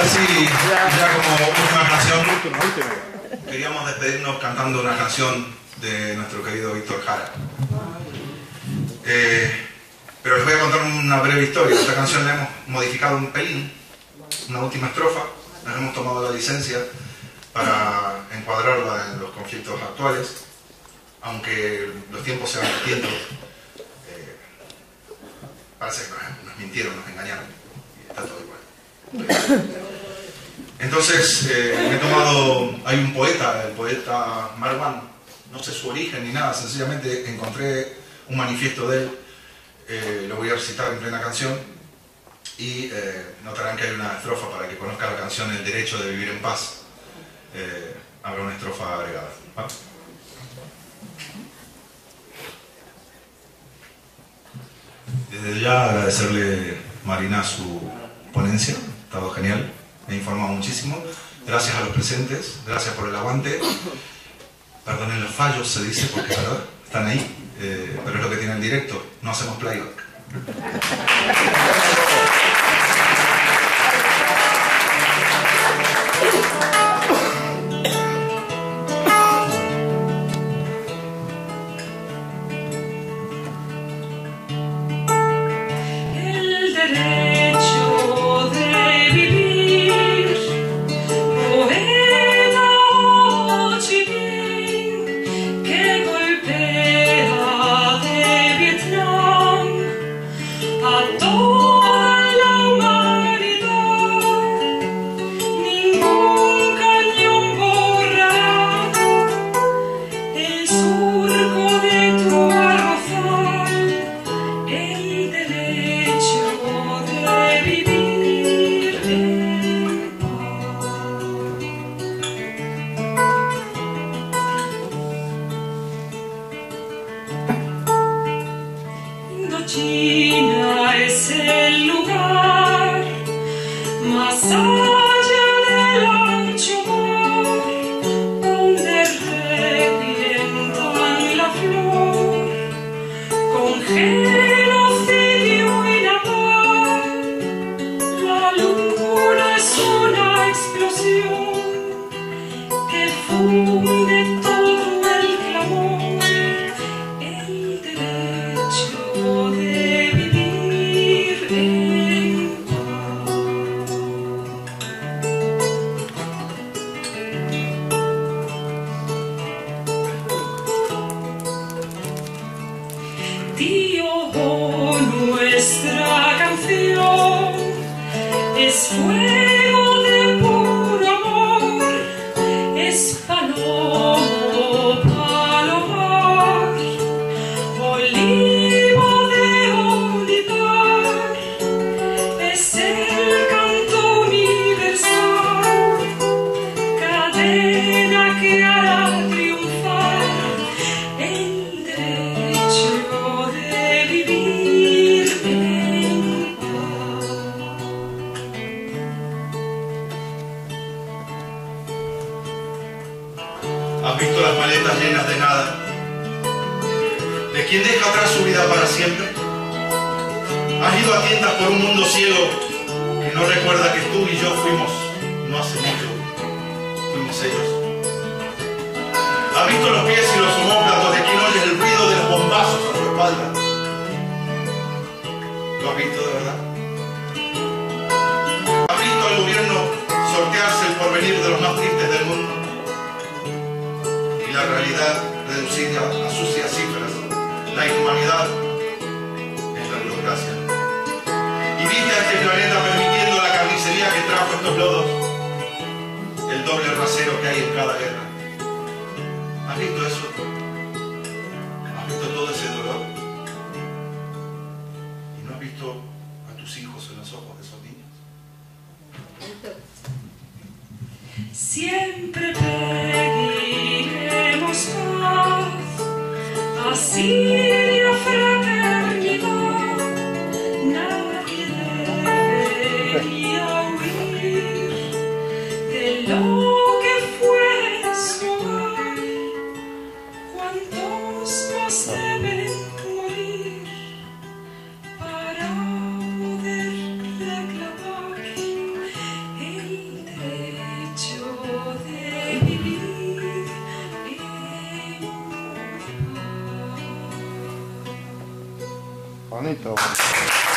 ahora sí, ya como última canción, queríamos despedirnos cantando una canción de nuestro querido Víctor Jara. Eh, pero les voy a contar una breve historia. Esta canción la hemos modificado un pelín, una última estrofa, nos hemos tomado la licencia para encuadrarla en los conflictos actuales, aunque los tiempos se van metiendo. Eh, parece que nos, nos mintieron, nos engañaron, y está todo igual. Entonces, eh, me he tomado, hay un poeta, el poeta Marwan, no sé su origen ni nada, sencillamente encontré un manifiesto de él, eh, lo voy a recitar en plena canción, y eh, notarán que hay una estrofa para que conozca la canción El derecho de vivir en paz. Habrá una estrofa agregada. Desde ya agradecerle Marina su ponencia, estado genial, me ha informado muchísimo. Gracias a los presentes, gracias por el aguante. Perdonen los fallos, se dice, porque ¿verdad? están ahí, eh, pero es lo que tiene el directo, no hacemos playback. Indochina es el lugar más allá del ancho mar donde revientan la flor con genocidio y paz. La luna es una explosión nuestra canción. Es fuego ¿Has visto las maletas llenas de nada? ¿De quién deja atrás su vida para siempre? ¿Has ido a tientas por un mundo ciego que no recuerda que tú y yo fuimos, no hace mucho, fuimos ellos? ¿Has visto los pies y la realidad reducida a sucias cifras, la inhumanidad es la burocracia. Y viste a este planeta permitiendo la carnicería que trajo estos lodos, el doble rasero que hay en cada guerra. ¿Has visto eso? ¿Has visto todo ese dolor? ¿Y no has visto a tus hijos en los ojos de esos niños? Siempre Lord. En paz. Bonito.